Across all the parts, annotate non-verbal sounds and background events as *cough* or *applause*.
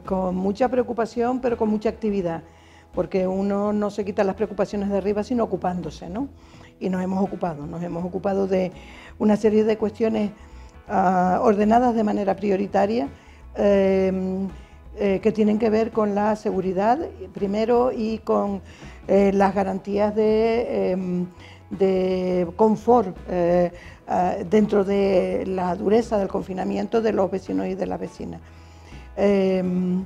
con mucha preocupación, pero con mucha actividad, porque uno no se quita las preocupaciones de arriba, sino ocupándose, ¿no? Y nos hemos ocupado, nos hemos ocupado de una serie de cuestiones ah, ordenadas de manera prioritaria. Em, eh, que tienen que ver con la seguridad primero y con eh, las garantías de, em, de confort eh, ah, dentro de la dureza del confinamiento de los vecinos y de las vecinas. Em,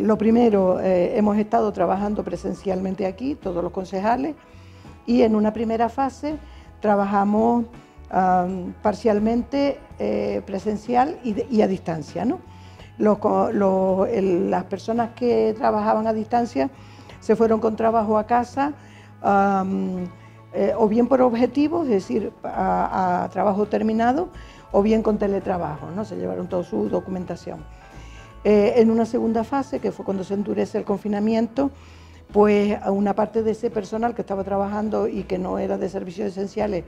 lo primero, hemos estado trabajando presencialmente aquí, todos los concejales, y en una primera fase trabajamos parcialmente presencial y, a distancia. ¿no? las personas que trabajaban a distancia se fueron con trabajo a casa, eh, o bien por objetivos, es decir, a, trabajo terminado, o bien con teletrabajo, ¿no? se llevaron toda su documentación. Eh, en una segunda fase, que fue cuando se endurece el confinamiento, pues una parte de ese personal que estaba trabajando y que no era de servicios esenciales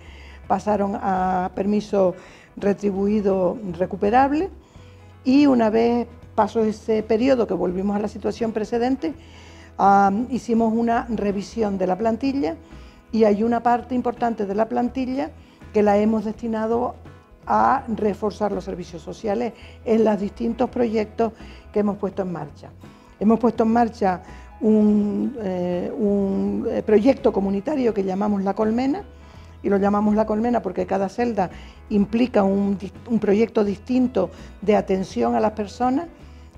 pasaron a permiso retribuido recuperable y una vez pasó ese periodo que volvimos a la situación precedente, hicimos una revisión de la plantilla y hay una parte importante de la plantilla que la hemos destinado a reforzar los servicios sociales en los distintos proyectos que hemos puesto en marcha. Hemos puesto en marcha un, eh, eh, proyecto comunitario que llamamos La Colmena, y lo llamamos la colmena porque cada celda implica un, proyecto distinto de atención a las personas,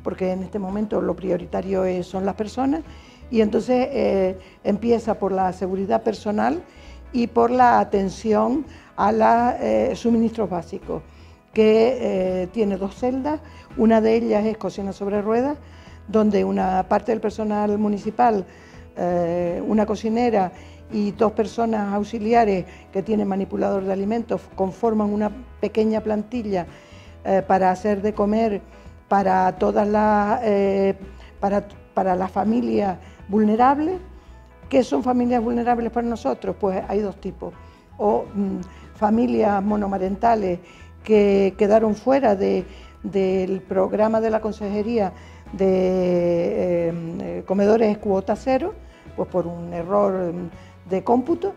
porque en este momento lo prioritario son las personas, y entonces eh, empieza por la seguridad personal y por la atención a los eh, suministros básicos, que eh, tiene dos celdas, una de ellas es cocina sobre ruedas, donde una parte del personal municipal, una cocinera y dos personas auxiliares que tienen manipulador de alimentos conforman una pequeña plantilla eh, para hacer de comer para todas las eh, para, para las familias vulnerables. ¿Qué son familias vulnerables para nosotros? Pues hay dos tipos. O mm, familias monomarentales que quedaron fuera del programa de la consejería de eh, comedores cuota cero, pues por un error de cómputo.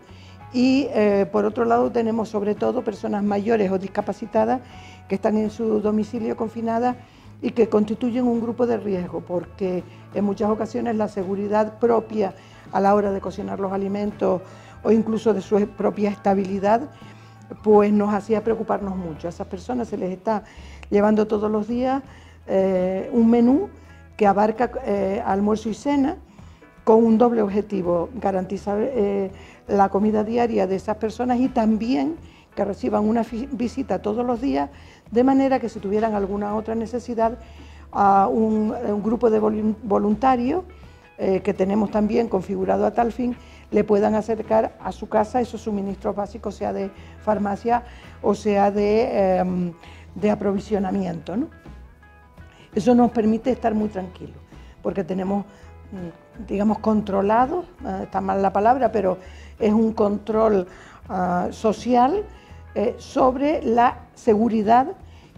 Y eh, por otro lado tenemos sobre todo personas mayores o discapacitadas que están en su domicilio confinadas y que constituyen un grupo de riesgo porque en muchas ocasiones la seguridad propia a la hora de cocinar los alimentos o incluso de su propia estabilidad pues nos hacía preocuparnos mucho. A esas personas se les está llevando todos los días eh, un menú que abarca eh, almuerzo y cena, con un doble objetivo, garantizar eh, la comida diaria de esas personas y también que reciban una visita todos los días, de manera que si tuvieran alguna otra necesidad, a un, grupo de voluntarios que tenemos también configurado a tal fin, le puedan acercar a su casa esos suministros básicos, sea de farmacia o sea de, em, de aprovisionamiento. ¿no? Eso nos permite estar muy tranquilos, porque tenemos Mm, digamos, controlado, eh, está mal la palabra, pero es un control ah, social eh, sobre la seguridad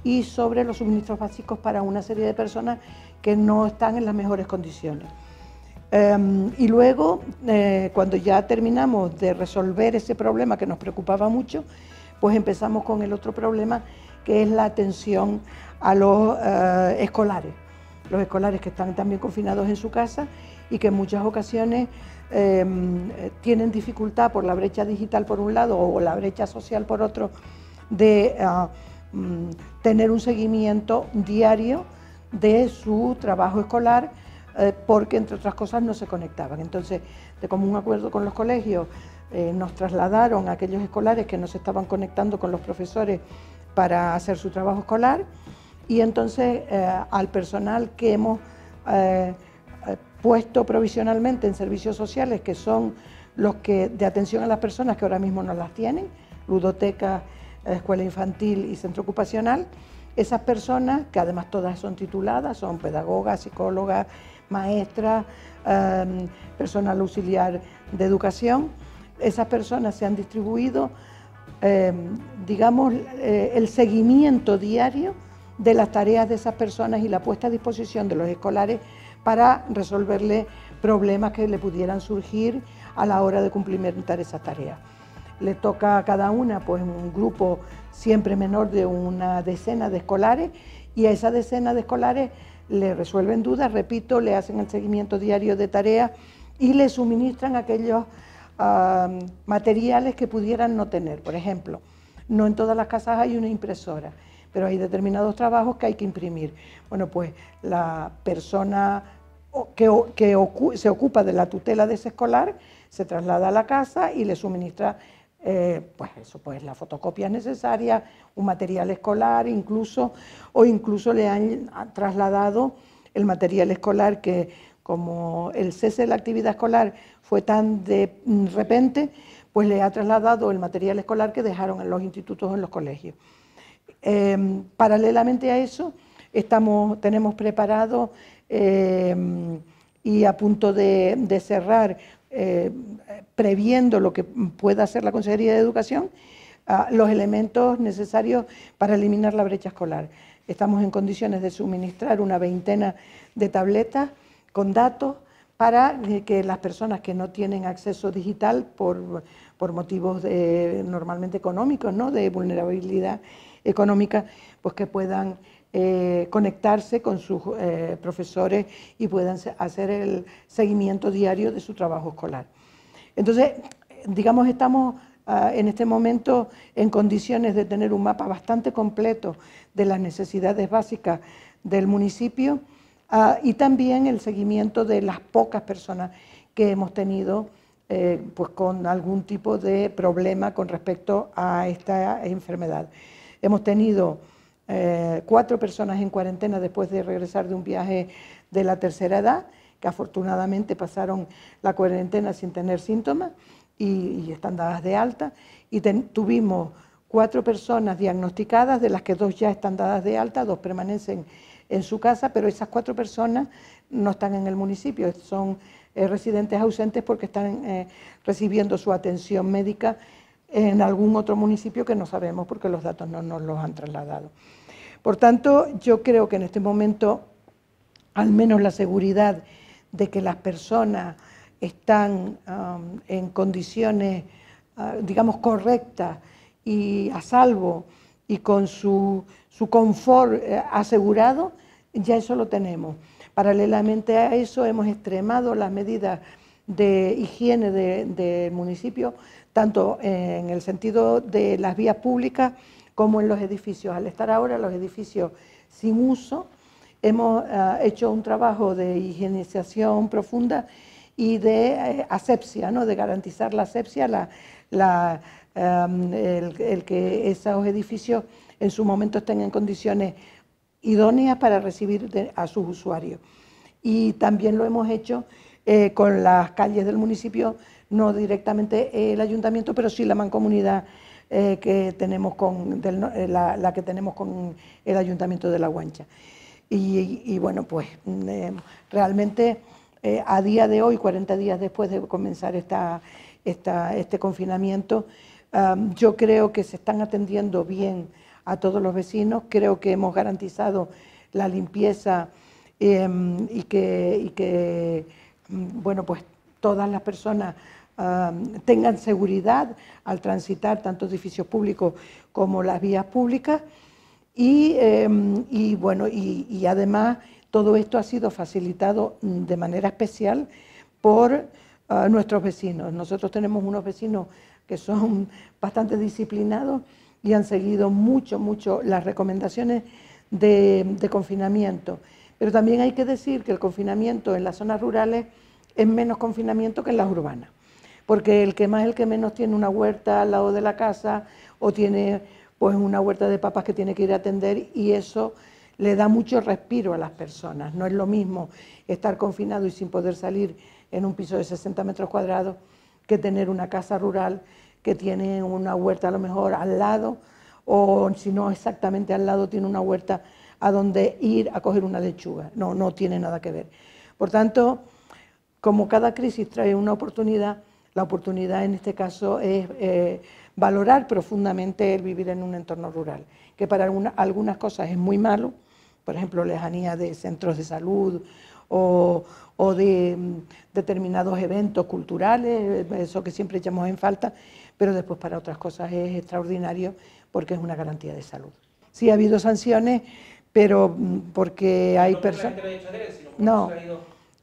y sobre los suministros básicos para una serie de personas que no están en las mejores condiciones. Em, y luego, eh, cuando ya terminamos de resolver ese problema que nos preocupaba mucho, pues empezamos con el otro problema, que es la atención a los escolares. Los escolares que están también confinados en su casa y que en muchas ocasiones em, tienen dificultad por la brecha digital por un lado o la brecha social por otro de ah, mm, tener un seguimiento diario de su trabajo escolar eh, porque entre otras cosas no se conectaban. Entonces, de común acuerdo con los colegios, eh, nos trasladaron a aquellos escolares que no se estaban conectando con los profesores para hacer su trabajo escolar y entonces eh, al personal que hemos puesto provisionalmente en servicios sociales, que son los que de atención a las personas que ahora mismo no las tienen, ludoteca, escuela infantil y centro ocupacional, esas personas, que además todas son tituladas, son pedagogas, psicólogas, maestras, em, personal auxiliar de educación, esas personas se han distribuido, em, digamos, el seguimiento diario de las tareas de esas personas y la puesta a disposición de los escolares para resolverle problemas que le pudieran surgir a la hora de cumplimentar esas tareas. Le toca a cada una pues un grupo siempre menor de una decena de escolares y a esa decena de escolares le resuelven dudas, repito, le hacen el seguimiento diario de tareas y le suministran aquellos ah, materiales que pudieran no tener. Por ejemplo, no en todas las casas hay una impresora, pero hay determinados trabajos que hay que imprimir. Bueno, pues la persona que, se ocupa de la tutela de ese escolar se traslada a la casa y le suministra eh, pues eso, pues la fotocopia necesaria, un material escolar, incluso, o incluso le han trasladado el material escolar que como el cese de la actividad escolar fue tan de repente, pues le ha trasladado el material escolar que dejaron en los institutos o en los colegios. Em, paralelamente a eso, estamos, tenemos preparado em, y a punto de cerrar eh, previendo lo que pueda hacer la Consejería de Educación, los elementos necesarios para eliminar la brecha escolar. Estamos en condiciones de suministrar una veintena de tabletas con datos para que las personas que no tienen acceso digital por, por motivos normalmente económicos, ¿no? de vulnerabilidad económica, pues que puedan eh, conectarse con sus eh, profesores y puedan hacer el seguimiento diario de su trabajo escolar. Entonces, digamos, estamos ah, en este momento en condiciones de tener un mapa bastante completo de las necesidades básicas del municipio ah, y también el seguimiento de las pocas personas que hemos tenido eh, pues con algún tipo de problema con respecto a esta enfermedad. Hemos tenido eh, cuatro personas en cuarentena después de regresar de un viaje de la tercera edad, que afortunadamente pasaron la cuarentena sin tener síntomas y, están dadas de alta. Y tuvimos cuatro personas diagnosticadas, de las que dos ya están dadas de alta, dos permanecen en su casa, pero esas cuatro personas no están en el municipio, son eh, residentes ausentes porque están eh, recibiendo su atención médica en algún otro municipio que no sabemos porque los datos no nos los han trasladado. Por tanto, yo creo que en este momento, al menos la seguridad de que las personas están um, en condiciones, uh, digamos, correctas y a salvo y con su, confort eh, asegurado, ya eso lo tenemos. Paralelamente a eso hemos extremado las medidas de higiene del municipio tanto en el sentido de las vías públicas como en los edificios. Al estar ahora los edificios sin uso, hemos eh, hecho un trabajo de higienización profunda y de eh, asepsia, ¿no? de garantizar la asepsia, la, em, el, que esos edificios en su momento estén en condiciones idóneas para recibir a sus usuarios. Y también lo hemos hecho eh, con las calles del municipio no directamente el ayuntamiento, pero sí la mancomunidad eh, que tenemos con, eh, la, que tenemos con el ayuntamiento de La Guancha. Y, bueno, pues mm, eh, realmente a día de hoy, 40 días después de comenzar esta, este confinamiento, yo creo que se están atendiendo bien a todos los vecinos, creo que hemos garantizado la limpieza em, y que, mm, bueno, pues todas las personas tengan seguridad al transitar tanto edificios públicos como las vías públicas. Y, em, bueno, y, además todo esto ha sido facilitado de manera especial por ah, nuestros vecinos. Nosotros tenemos unos vecinos que son bastante disciplinados y han seguido mucho, mucho las recomendaciones de, confinamiento. Pero también hay que decir que el confinamiento en las zonas rurales es menos confinamiento que en las urbanas porque el que más, el que menos tiene una huerta al lado de la casa o tiene pues una huerta de papas que tiene que ir a atender y eso le da mucho respiro a las personas. No es lo mismo estar confinado y sin poder salir en un piso de 60 metros cuadrados que tener una casa rural que tiene una huerta a lo mejor al lado o si no exactamente al lado tiene una huerta a donde ir a coger una lechuga. No, no tiene nada que ver. Por tanto, como cada crisis trae una oportunidad, La oportunidad en este caso es eh, valorar profundamente el vivir en un entorno rural, que para algunas cosas es muy malo, por ejemplo, lejanía de centros de salud o, de mm, determinados eventos culturales, eso que siempre echamos en falta, pero después para otras cosas es extraordinario porque es una garantía de salud. Sí ha habido sanciones, pero mm, porque hay personas... No,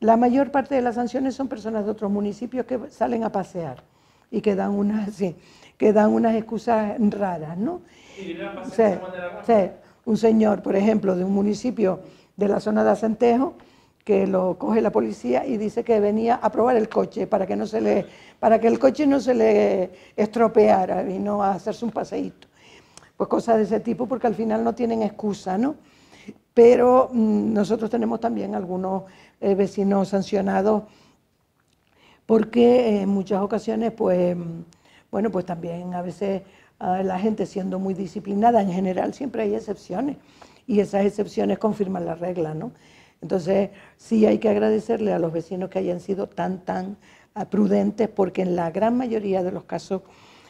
la mayor parte de las sanciones son personas de otros municipios que salen a pasear y que dan unas, *laughs* sí, que dan unas excusas raras, ¿no? ¿Y sí, sí, un señor, por ejemplo, de un municipio de la zona de Acentejo, que lo coge la policía y dice que venía a probar el coche para que no se le para que el coche no se le estropeara y no a hacerse un paseíto. Pues cosas de ese tipo porque al final no tienen excusa, ¿no? Pero mm, nosotros tenemos también algunos eh, vecinos sancionados porque en muchas ocasiones, pues, bueno, pues también a veces la gente siendo muy disciplinada, en general siempre hay excepciones y esas excepciones confirman la regla, ¿no? Entonces, sí hay que agradecerle a los vecinos que hayan sido tan, tan ah, prudentes, porque en la gran mayoría de los casos,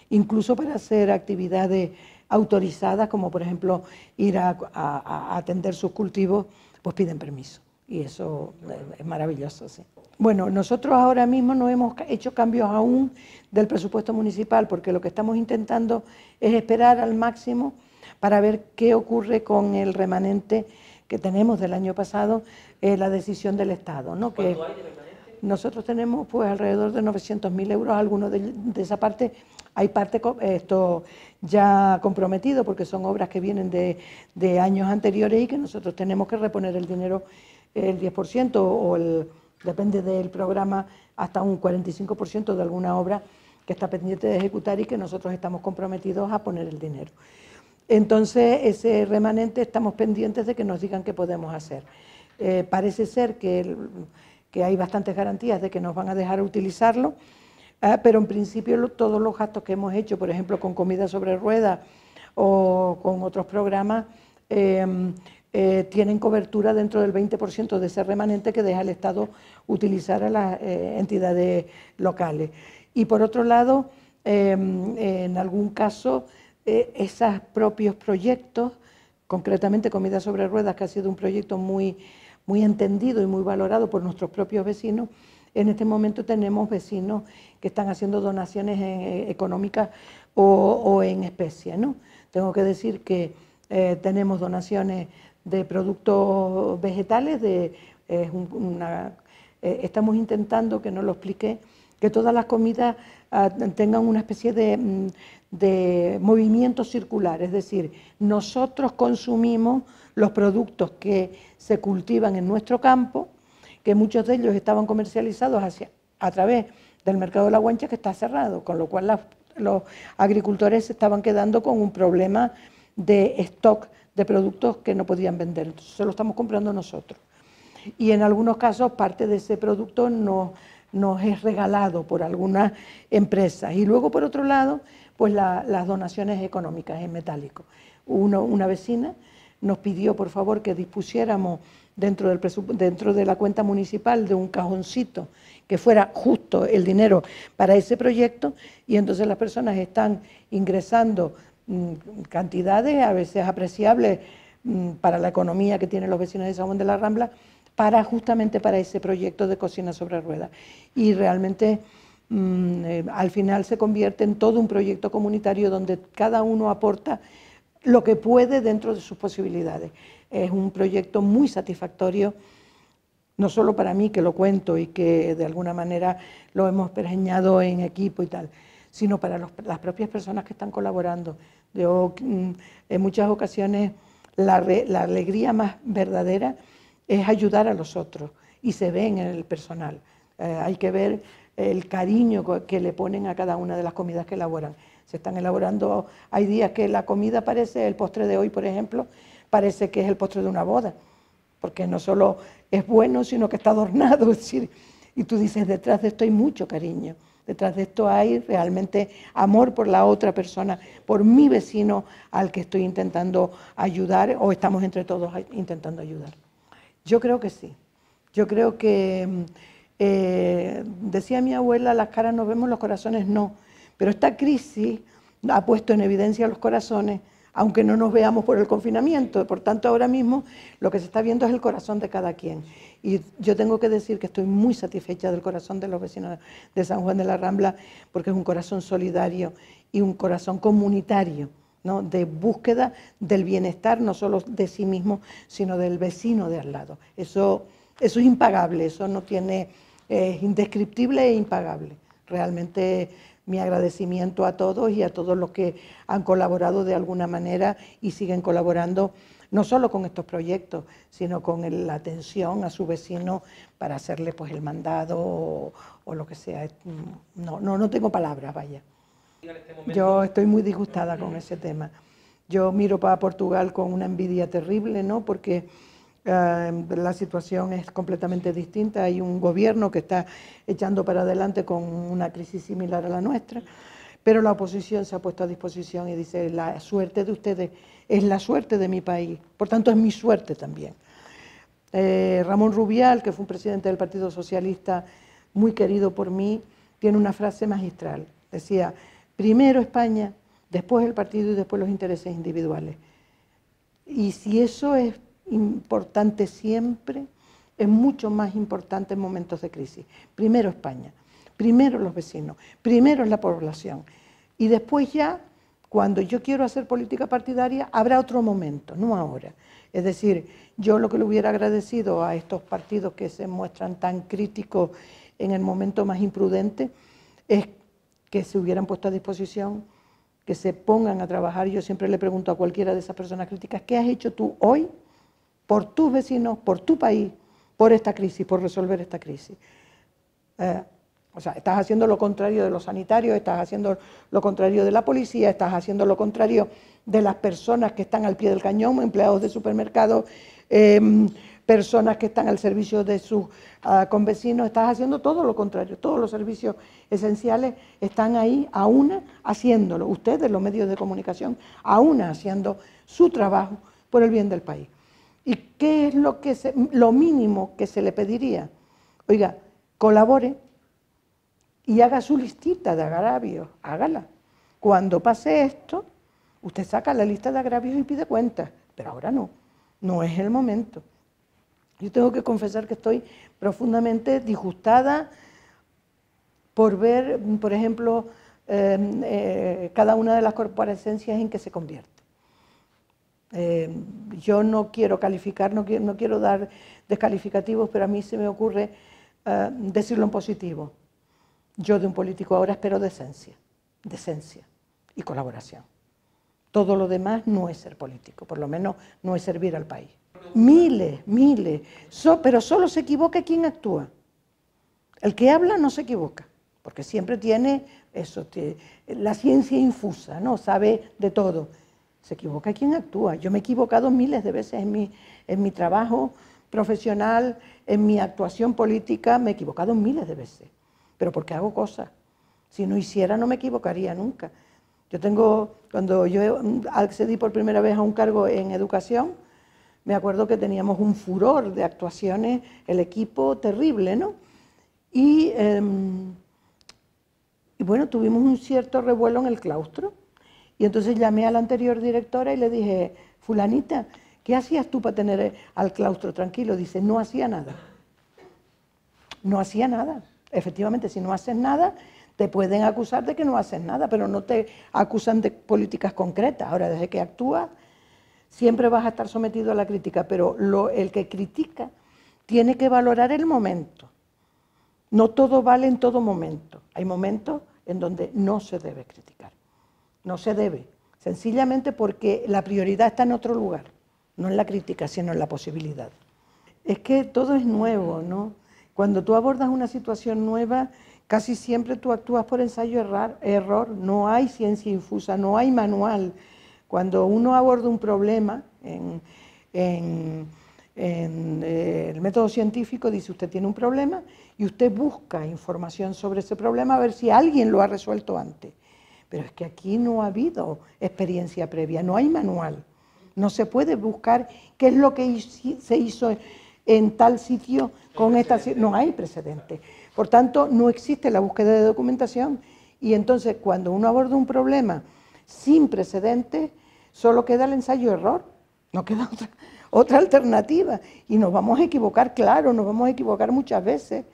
incluso para hacer actividades autorizadas, como por ejemplo ir a, atender sus cultivos, pues piden permiso. Y eso es maravilloso, sí. Bueno, nosotros ahora mismo no hemos hecho cambios aún del presupuesto municipal, porque lo que estamos intentando es esperar al máximo para ver qué ocurre con el remanente que tenemos del año pasado, eh, la decisión del Estado. ¿no? Que hay de nosotros tenemos pues alrededor de 900.000 euros, algunos de, de, esa parte, hay parte esto ya comprometido porque son obras que vienen de, años anteriores y que nosotros tenemos que reponer el dinero el 10% o el, depende del programa hasta un 45% de alguna obra que está pendiente de ejecutar y que nosotros estamos comprometidos a poner el dinero. Entonces, ese remanente estamos pendientes de que nos digan qué podemos hacer. Eh, parece ser que, que, hay bastantes garantías de que nos van a dejar utilizarlo, Ah, pero en principio todos los gastos que hemos hecho, por ejemplo, con comida sobre ruedas o con otros programas, em, eh, tienen cobertura dentro del 20% de ese remanente que deja el Estado utilizar a las eh, entidades locales. Y por otro lado, em, en algún caso, eh, esos propios proyectos, concretamente Comida sobre Ruedas, que ha sido un proyecto muy, muy entendido y muy valorado por nuestros propios vecinos, en este momento tenemos vecinos que están haciendo donaciones económicas o, en especie. ¿no? Tengo que decir que tenemos donaciones de productos vegetales, de, una, eh, estamos intentando, que no lo expliqué, que todas las comidas ah, tengan una especie de, mm, de movimiento circular, es decir, nosotros consumimos los productos que se cultivan en nuestro campo, que muchos de ellos estaban comercializados hacia, a través del mercado de la guancha que está cerrado, con lo cual los agricultores se estaban quedando con un problema de stock de productos que no podían vender, se lo estamos comprando nosotros. Y en algunos casos parte de ese producto nos, es regalado por algunas empresas. Y luego, por otro lado, pues las donaciones económicas en metálico. Una vecina nos pidió, por favor, que dispusiéramos dentro, del dentro de la cuenta municipal de un cajoncito que fuera justo el dinero para ese proyecto y entonces las personas están ingresando cantidades a veces apreciables mm, para la economía que tienen los vecinos de San de la Rambla para justamente para ese proyecto de cocina sobre ruedas. Y realmente mm, eh, al final se convierte en todo un proyecto comunitario donde cada uno aporta lo que puede dentro de sus posibilidades. Es un proyecto muy satisfactorio, no solo para mí que lo cuento y que de alguna manera lo hemos pergeñado en equipo y tal, sino para las propias personas que están colaborando. Yo, mm, en muchas ocasiones la, alegría más verdadera es ayudar a los otros y se ve en el personal. Eh, hay que ver el cariño que le ponen a cada una de las comidas que elaboran se están elaborando, hay días que la comida parece, el postre de hoy, por ejemplo, parece que es el postre de una boda, porque no solo es bueno, sino que está adornado, *laughs* y tú dices, detrás de esto hay mucho cariño, detrás de esto hay realmente amor por la otra persona, por mi vecino al que estoy intentando ayudar o estamos entre todos intentando ayudar. Yo creo que sí, yo creo que mm, Eh, decía mi abuela, las caras nos vemos, los corazones no. Pero esta crisis ha puesto en evidencia los corazones, aunque no nos veamos por el confinamiento. Por tanto, ahora mismo lo que se está viendo es el corazón de cada quien. Y yo tengo que decir que estoy muy satisfecha del corazón de los vecinos de San Juan de la Rambla, porque es un corazón solidario y un corazón comunitario, ¿no? de búsqueda del bienestar, no solo de sí mismo, sino del vecino de al lado. Eso, eso es impagable, eso no tiene, es indescriptible e impagable. Realmente mi agradecimiento a todos y a todos los que han colaborado de alguna manera y siguen colaborando no solo con estos proyectos, sino con la atención a su vecino para hacerle pues el mandado o, lo que sea. No, no, no tengo palabras, vaya. Yo estoy muy disgustada con ese tema. Yo miro para Portugal con una envidia terrible, ¿no? Porque eh, la situación es completamente distinta. Hay un gobierno que está echando para adelante con una crisis similar a la nuestra, pero la oposición se ha puesto a disposición y dice, la suerte de ustedes es la suerte de mi país, por tanto es mi suerte también. Eh, Ramón Rubial, que fue un presidente del Partido Socialista muy querido por mí, tiene una frase magistral. Decía, primero España, después el partido y después los intereses individuales. Y si eso es importante siempre, es mucho más importante en momentos de crisis. Primero España, primero los vecinos, primero la población. Y después ya, cuando yo quiero hacer política partidaria, habrá otro momento, no ahora. Es decir, yo lo que le hubiera agradecido a estos partidos que se muestran tan críticos en el momento más imprudente es que se hubieran puesto a disposición, que se pongan a trabajar. Yo siempre le pregunto a cualquiera de esas personas críticas, ¿qué has hecho tú hoy por tus vecinos, por tu país, por esta crisis, por resolver esta crisis. Eh, o sea, estás haciendo lo contrario de los sanitarios, estás haciendo lo contrario de la policía, estás haciendo lo contrario de las personas que están al pie del cañón, empleados de supermercados, em, personas que están al servicio de sus ah, convecinos, estás haciendo todo lo contrario. Todos los servicios esenciales están ahí a una haciéndolo. Ustedes, los medios de comunicación, a una haciendo su trabajo por el bien del país. ¿Y qué es lo, mínimo que se le pediría? Oiga, colabore y haga su listita de agravios, hágala. Cuando pase esto, usted saca la lista de agravios y pide cuentas, pero ahora no, no es el momento. Yo tengo que confesar que estoy profundamente disgustada por ver, por ejemplo, eh, eh, cada una de las corporacencias en que se convierte. Eh, yo no quiero calificar, no quiero, no quiero, dar descalificativos, pero a mí se me ocurre eh, decirlo en positivo. Yo de un político ahora espero decencia, decencia y colaboración. Todo lo demás no es ser político, por lo menos no es servir al país. Miles, miles, pero solo se equivoca quien actúa. El que habla no se equivoca, porque siempre tiene eso, la ciencia infusa, ¿no? sabe de todo se equivoca quien actúa. Yo me he equivocado miles de veces en mi, en mi trabajo profesional, en mi actuación política, me he equivocado miles de veces, pero porque hago cosas. Si no hiciera, no me equivocaría nunca. Yo tengo, cuando yo accedí por primera vez a un cargo en educación, me acuerdo que teníamos un furor de actuaciones, el equipo terrible, ¿no? Y, em, y bueno, tuvimos un cierto revuelo en el claustro y entonces llamé a la anterior directora y le dije, fulanita, ¿qué hacías tú para tener al claustro tranquilo? Dice, no hacía nada. No hacía nada. Efectivamente, si no haces nada, te pueden acusar de que no haces nada, pero no te acusan de políticas concretas. Ahora, desde que actúas, siempre vas a estar sometido a la crítica, pero el que critica tiene que valorar el momento. No todo vale en todo momento. Hay momentos en donde no se debe criticar. No se debe, sencillamente porque la prioridad está en otro lugar, no en la crítica, sino en la posibilidad. Es que todo es nuevo, ¿no? Cuando tú abordas una situación nueva, casi siempre tú actúas por ensayo error, no hay ciencia infusa, no hay manual. Cuando uno aborda un problema en, en eh, el método científico, dice usted tiene un problema y usted busca información sobre ese problema a ver si alguien lo ha resuelto antes. Pero es que aquí no ha habido experiencia previa, no hay manual. No se puede buscar qué es lo que se hizo en tal sitio con esta... No hay precedente. Por tanto, no existe la búsqueda de documentación y entonces cuando uno aborda un problema sin precedentes, solo queda el ensayo-error, no queda otra, otra alternativa y nos vamos a equivocar, claro, nos vamos a equivocar muchas veces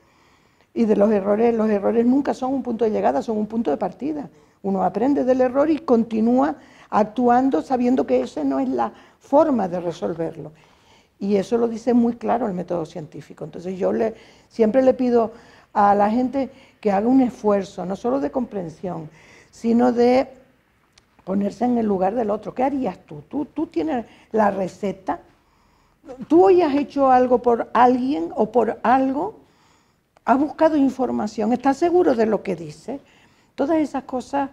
y de los errores, los errores nunca son un punto de llegada, son un punto de partida. Uno aprende del error y continúa actuando sabiendo que esa no es la forma de resolverlo. Y eso lo dice muy claro el método científico. Entonces yo le, siempre le pido a la gente que haga un esfuerzo, no solo de comprensión, sino de ponerse en el lugar del otro. ¿Qué harías tú? ¿Tú, tú tienes la receta? ¿Tú hoy has hecho algo por alguien o por algo? ¿Has buscado información? ¿Estás seguro de lo que dice? Todas esas cosas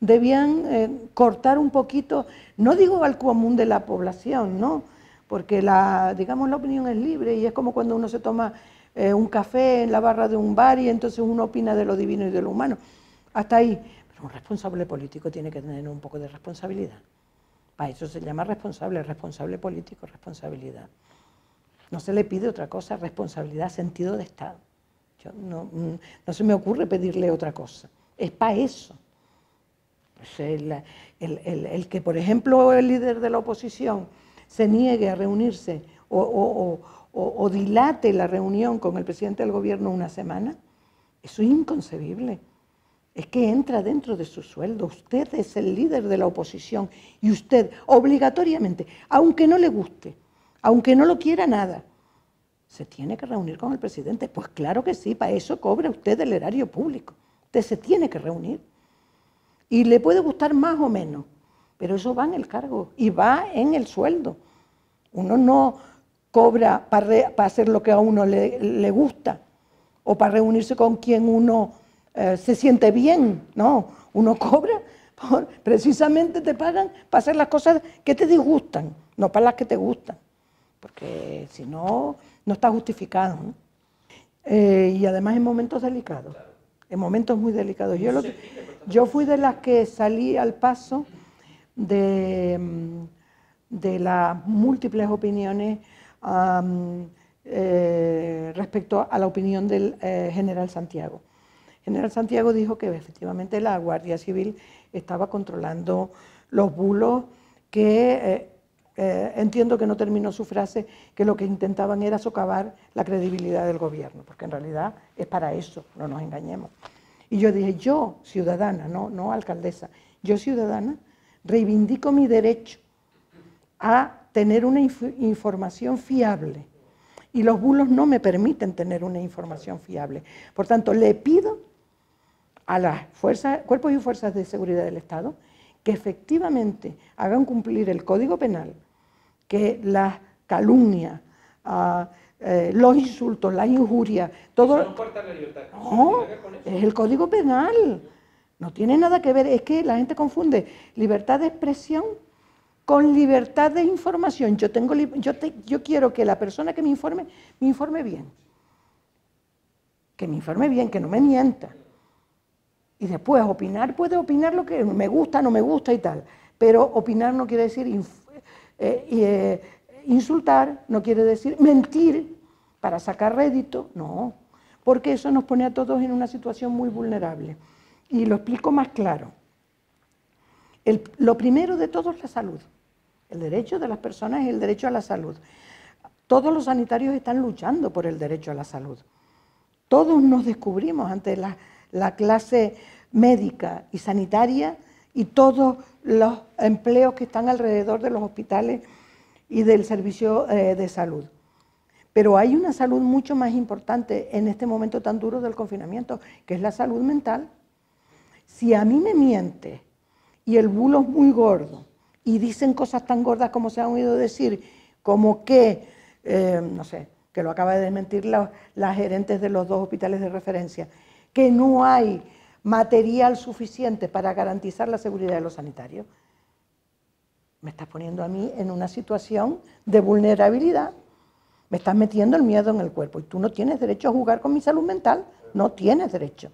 debían eh, cortar un poquito, no digo al común de la población, ¿no? Porque la, digamos, la opinión es libre y es como cuando uno se toma eh, un café en la barra de un bar y entonces uno opina de lo divino y de lo humano. Hasta ahí. Pero un responsable político tiene que tener un poco de responsabilidad. Para eso se llama responsable, responsable político, responsabilidad. No se le pide otra cosa, responsabilidad, sentido de Estado. no, mm, no se me ocurre pedirle otra cosa. Es para eso. El, que, por ejemplo, el líder de la oposición se niegue a reunirse o, dilate la reunión con el presidente del gobierno una semana, eso es inconcebible. Es que entra dentro de su sueldo. Usted es el líder de la oposición y usted obligatoriamente, aunque no le guste, aunque no lo quiera nada, se tiene que reunir con el presidente. Pues claro que sí, para eso cobra usted el erario público. Usted se tiene que reunir. Y le puede gustar más o menos, pero eso va en el cargo y va en el sueldo. Uno no cobra para, hacer lo que a uno le, gusta o para reunirse con quien uno eh, se siente bien, no, uno cobra, por, precisamente te pagan para hacer las cosas que te disgustan, no para las que te gustan, porque si no, no está justificado. Eh, y además en momentos delicados, en momentos muy delicados. Yo fui de las que salí al paso de, mm, las múltiples opiniones eh, respecto a la opinión del eh, general Santiago. General Santiago dijo que efectivamente la Guardia Civil estaba controlando los bulos que, eh, entiendo que no terminó su frase, que lo que intentaban era socavar la credibilidad del gobierno, porque en realidad es para eso, no nos engañemos. Y yo dije, yo, ciudadana, no, no alcaldesa, yo ciudadana, reivindico mi derecho a tener una información fiable. Y los bulos no me permiten tener una información fiable. Por tanto, le pido a las fuerzas, cuerpos y fuerzas de seguridad del Estado que efectivamente hagan cumplir el Código Penal, que la calumnia, ah, eh, los insultos, la injuria, todo... No, es el código penal. No tiene nada que ver, es que la gente confunde libertad de expresión con libertad de información. Yo, tengo, yo, yo quiero que la persona que me informe, me informe bien. Que me informe bien, que no me mienta. Y después opinar, puede opinar lo que me gusta, no me gusta y tal. Pero opinar no quiere decir eh, eh, insultar, no quiere decir mentir para sacar rédito, no, porque eso nos pone a todos en una situación muy vulnerable. Y lo explico más claro. lo primero de todo es la salud. El derecho de las personas es el derecho a la salud. Todos los sanitarios están luchando por el derecho a la salud. Todos nos descubrimos ante la, clase médica y sanitaria y todos los empleos que están alrededor de los hospitales y del servicio eh, de salud. Pero hay una salud mucho más importante en este momento tan duro del confinamiento, que es la salud mental. Si a mí me miente y el bulo es muy gordo y dicen cosas tan gordas como se han oído decir, como que, eh, no sé, que lo acaba de desmentir las gerentes de los dos hospitales de referencia, que no hay material suficiente para garantizar la seguridad de los sanitarios, me estás poniendo a mí en una situación de vulnerabilidad me estás metiendo el miedo en el cuerpo y tú no tienes derecho a jugar con mi salud mental, no tienes derecho.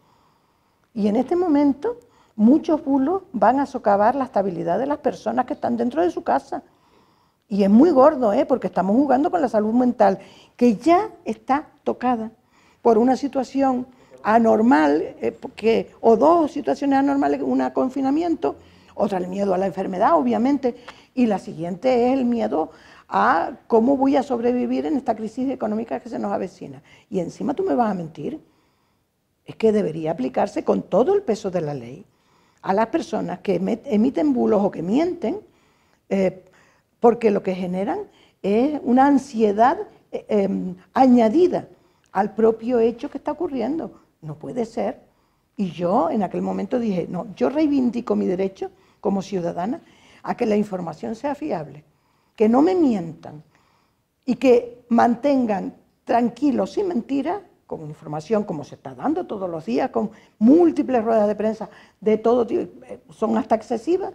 Y en este momento muchos bulos van a socavar la estabilidad de las personas que están dentro de su casa. Y es muy gordo, ¿eh? porque estamos jugando con la salud mental, que ya está tocada por una situación anormal, eh, o dos situaciones anormales, una confinamiento, otra el miedo a la enfermedad, obviamente, y la siguiente es el miedo a cómo voy a sobrevivir en esta crisis económica que se nos avecina. Y encima tú me vas a mentir. Es que debería aplicarse con todo el peso de la ley a las personas que emiten bulos o que mienten, eh, porque lo que generan es una ansiedad eh, em, añadida al propio hecho que está ocurriendo. No puede ser. Y yo en aquel momento dije, no, yo reivindico mi derecho como ciudadana a que la información sea fiable, que no me mientan y que mantengan tranquilos, sin mentiras, con información como se está dando todos los días, con múltiples ruedas de prensa de todo tipo, eh, son hasta excesivas,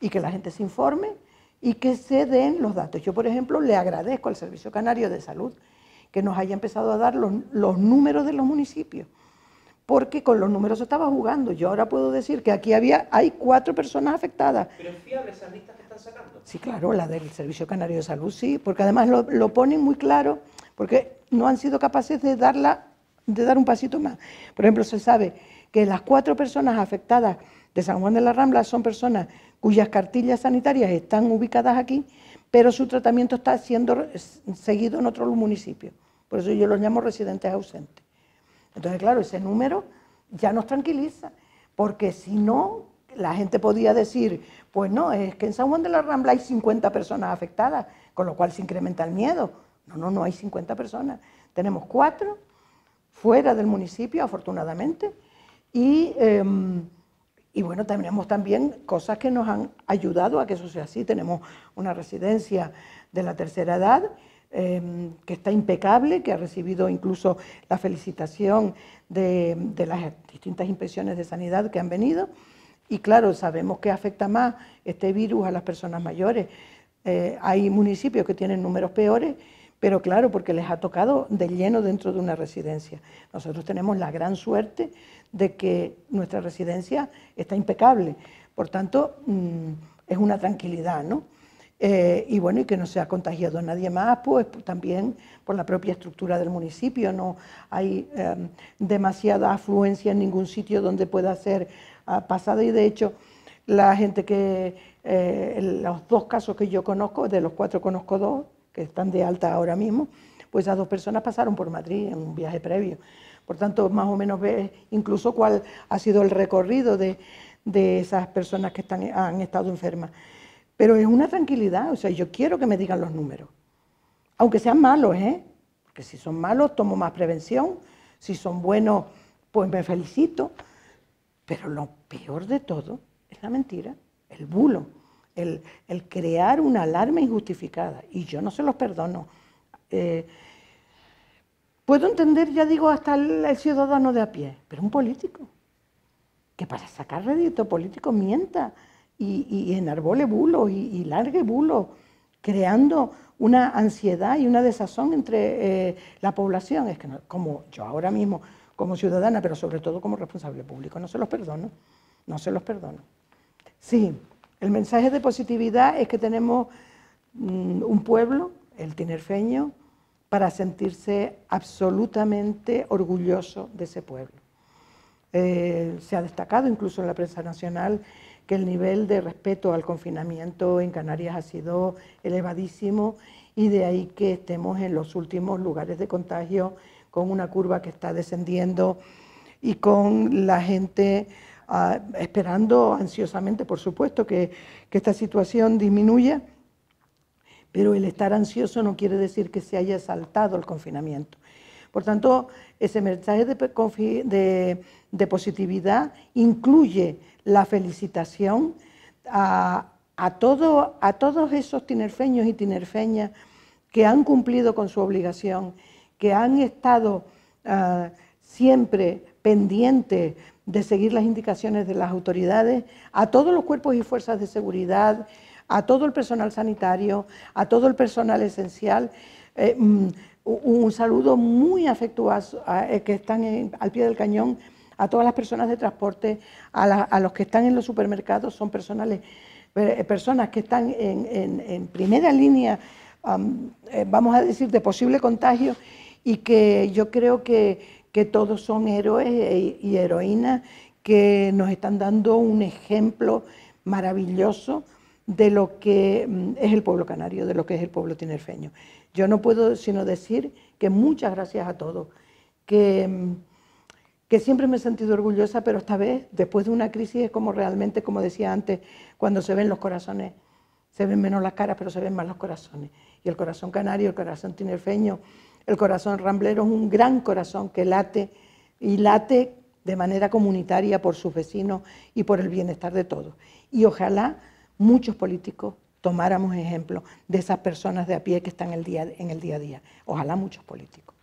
y que la gente se informe y que se den los datos. Yo, por ejemplo, le agradezco al Servicio Canario de Salud que nos haya empezado a dar los, números de los municipios, porque con los números se estaba jugando. Yo ahora puedo decir que aquí había, hay cuatro personas afectadas. ¿Pero es fiable esas listas que están sacando? Sí, claro, la del Servicio Canario de Salud, sí, porque además lo, lo ponen muy claro, porque no han sido capaces de, darla, de dar un pasito más. Por ejemplo, se sabe que las cuatro personas afectadas de San Juan de la Rambla son personas cuyas cartillas sanitarias están ubicadas aquí, pero su tratamiento está siendo seguido en otro municipio. Por eso yo los llamo residentes ausentes. Entonces, claro, ese número ya nos tranquiliza, porque si no, la gente podía decir, pues no, es que en San Juan de la Rambla hay 50 personas afectadas, con lo cual se incrementa el miedo. No, no, no hay 50 personas. Tenemos cuatro fuera del municipio, afortunadamente, y... Em, y bueno, tenemos también cosas que nos han ayudado a que eso sea así. Tenemos una residencia de la tercera edad em, que está impecable, que ha recibido incluso la felicitación de, las distintas inspecciones de sanidad que han venido. Y claro, sabemos que afecta más este virus a las personas mayores. Eh, hay municipios que tienen números peores, pero claro, porque les ha tocado de lleno dentro de una residencia. Nosotros tenemos la gran suerte de que nuestra residencia está impecable. Por tanto, mm, es una tranquilidad, ¿no? Eh, y bueno, y que no se ha contagiado nadie más, pues, también por la propia estructura del municipio, no hay em, demasiada afluencia en ningún sitio donde pueda ser ah, pasada y de hecho la gente que, eh, los dos casos que yo conozco, de los cuatro conozco dos, que están de alta ahora mismo, pues esas dos personas pasaron por Madrid en un viaje previo. Por tanto, más o menos ves incluso cuál ha sido el recorrido de, esas personas que están, han estado enfermas. Pero es una tranquilidad, o sea, yo quiero que me digan los números. Aunque sean malos, ¿eh? Porque si son malos, tomo más prevención. Si son buenos, pues me felicito. Pero lo peor de todo es la mentira, el bulo, el, crear una alarma injustificada. Y yo no se los perdono. Eh, Puedo entender, ya digo, hasta el, ciudadano de a pie, pero un político, que para sacar rédito político mienta y, enarbole bulos y, largue bulos, creando una ansiedad y una desazón entre eh, la población. Es que como yo ahora mismo, como ciudadana, pero sobre todo como responsable público, no se los perdono, no se los perdono. Sí, el mensaje de positividad es que tenemos mm, un pueblo, el tinerfeño, para sentirse absolutamente orgulloso de ese pueblo. Eh, se ha destacado incluso en la prensa nacional que el nivel de respeto al confinamiento en Canarias ha sido elevadísimo y de ahí que estemos en los últimos lugares de contagio con una curva que está descendiendo y con la gente ah, esperando ansiosamente, por supuesto, que, que esta situación disminuya pero el estar ansioso no quiere decir que se haya saltado el confinamiento. Por tanto, ese mensaje de, positividad incluye la felicitación a, todos esos tinerfeños y tinerfeñas que han cumplido con su obligación, que han estado ah, siempre pendientes de seguir las indicaciones de las autoridades, a todos los cuerpos y fuerzas de seguridad, a todo el personal sanitario, a todo el personal esencial. Eh, mm, un saludo muy afectuoso, eh, que están al pie del cañón, a todas las personas de transporte, a, los que están en los supermercados, son personales, eh, personas que están en, primera línea, eh, vamos a decir, de posible contagio y que yo creo que, que todos son héroes y heroínas que nos están dando un ejemplo maravilloso de lo que mm, es el pueblo canario, de lo que es el pueblo tinerfeño. Yo no puedo sino decir que muchas gracias a todos, que, mm, que siempre me he sentido orgullosa, pero esta vez, después de una crisis, es como realmente, como decía antes, cuando se ven los corazones, se ven menos las caras, pero se ven más los corazones. Y el corazón canario, el corazón tinerfeño, el corazón ramblero es un gran corazón que late y late de manera comunitaria por sus vecinos y por el bienestar de todos. Y ojalá muchos políticos tomáramos ejemplo de esas personas de a pie que están en el día, en el día a día. Ojalá muchos políticos.